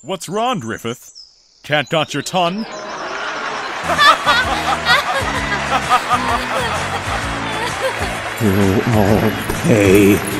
What's wrong, Griffith? Can't dot your tongue? You'll all pay.